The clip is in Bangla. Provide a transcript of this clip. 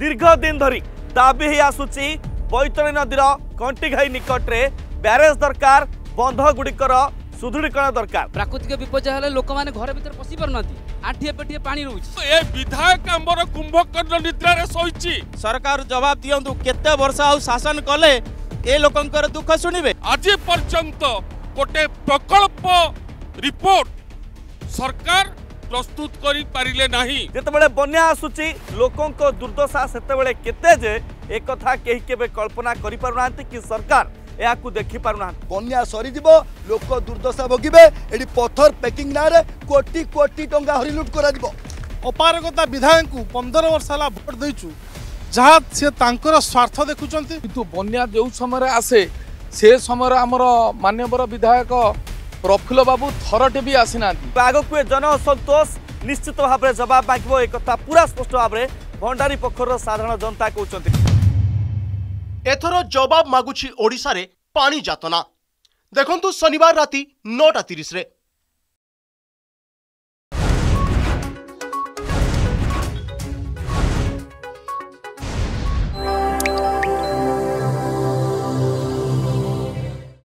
দীর্ঘদিন ধরি দাবি হয়ে আসুচি বৈতরণী নদীর কণ্টিঘাই নিকটরে ব্যারেজ দরকার বন্ধগুড়িকর সুদৃঢ়ীকরণ দরকার প্রাকৃতিক বিপর্যয় হলে লোক মানে ঘর ভিতরে পশি পারুনাহান্তি আঠিয়ে পেটিয়ে পানি রয়েছে এ বিধায়ক আমার কুম্ভকর্ণ নিদ্রারে শোইছি সরকার জবাব দিয়ন্তু কেতে বর্ষ আউ শাসন কলে এ লোকঙ্কর দুঃখ শুনিবে আজি পর্যন্ত গোটে প্রকল্প রিপোর্ট সরকার প্রস্তুত করে পারিলে না যেতবে বন্যা আসুচি লোক দুর্দশা সেতবে কেতে যে একথা কেহি কেবে কল্পনা করে পু না কি সরকার ଏହାକୁ ଦେଖିପାରୁନା ବନ୍ୟା ସରିଯିବ ଲୋକ ଦୁର୍ଦ୍ଦଶା ଭୋଗିବେ ଏଠି ପଥର ପ୍ୟାକିଂ ନାଁରେ କୋଟି କୋଟି ଟଙ୍କା ହରିଲୁଟ କରାଯିବ ଅପାରଗତା ବିଧାୟକଙ୍କୁ ପନ୍ଦର ବର୍ଷ ହେଲା ଭୋଟ ଦେଇଛୁ ଯାହା ସେ ତାଙ୍କର ସ୍ୱାର୍ଥ ଦେଖୁଛନ୍ତି କିନ୍ତୁ ବନ୍ୟା ଯେଉଁ ସମୟରେ ଆସେ ସେ ସମୟରେ ଆମର ମାନ୍ୟବର ବିଧାୟକ ପ୍ରଫୁଲ୍ଲ ବାବୁ ଥରଟେ ବି ଆସିନାହାନ୍ତି ଆଗକୁ ଏ ଜନଅସନ୍ତୋଷ ନିଶ୍ଚିତ ଭାବରେ ଜବାବ ମାଗିବ ଏ କଥା ପୁରା ସ୍ପଷ୍ଟ ଭାବରେ ଭଣ୍ଡାରୀ ପକ୍ଷର ସାଧାରଣ ଜନତା କହୁଛନ୍ତି ଏଥର ଜବାବ ମାଗୁଛି ଓଡ଼ିଶାରେ ପାଣି ଯାତନା ଦେଖନ୍ତୁ ଶନିବାର ରାତି ନଅଟା ତିରିଶରେ